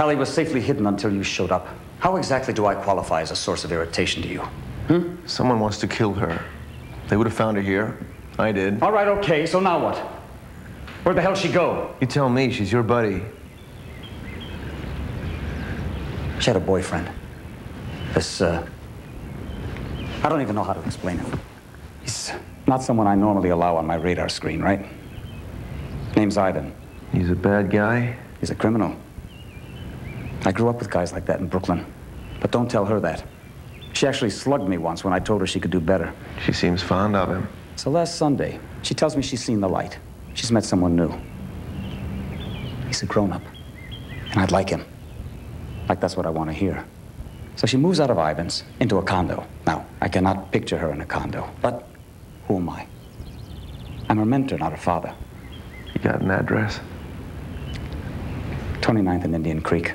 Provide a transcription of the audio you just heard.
Callie was safely hidden until you showed up. How exactly do I qualify as a source of irritation to you? Hmm? Someone wants to kill her. They would have found her here. I did. All right, okay, so now what? Where'd the hell she go? You tell me, she's your buddy. She had a boyfriend. This, uh... I don't even know how to explain him. He's not someone I normally allow on my radar screen, right? Name's Ivan. He's a bad guy? He's a criminal. I grew up with guys like that in Brooklyn. But don't tell her that. She actually slugged me once when I told her she could do better. She seems fond of him. So last Sunday, she tells me she's seen the light. She's met someone new. He's a grown-up. And I'd like him. Like that's what I want to hear. So she moves out of Ivan's into a condo. Now, I cannot picture her in a condo, but who am I? I'm her mentor, not her father. You got an address? 29th and Indian Creek.